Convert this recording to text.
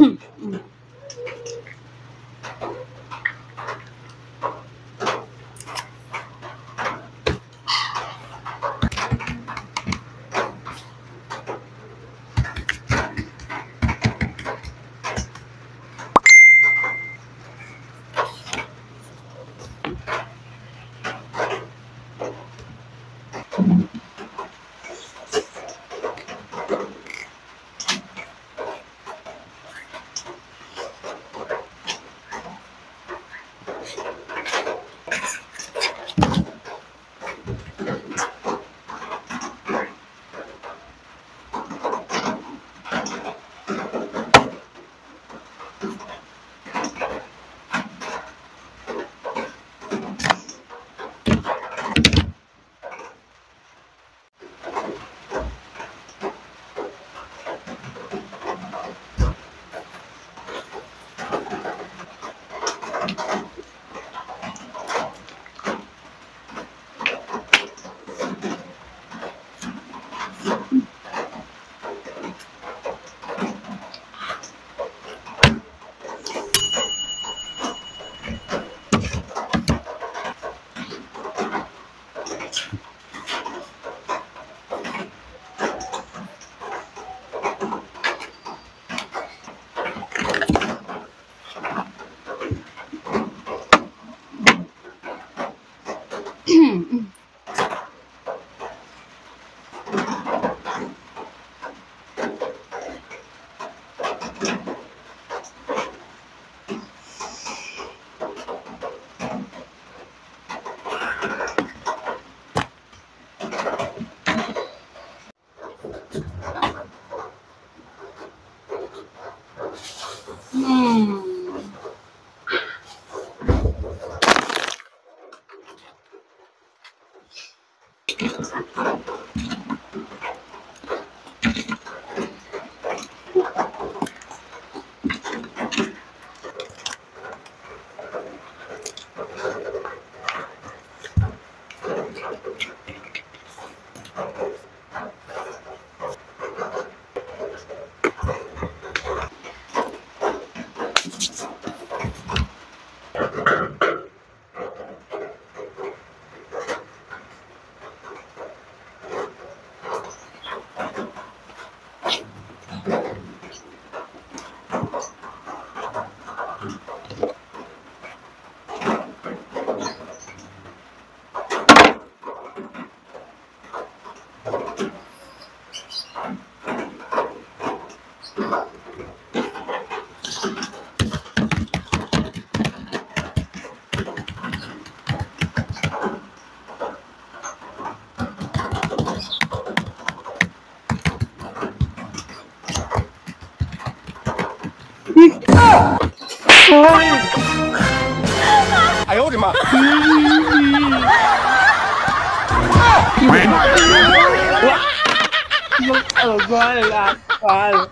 嗯。Mm-mm. ファンと。哎呦我的妈！耳瓜了啦，瓜了。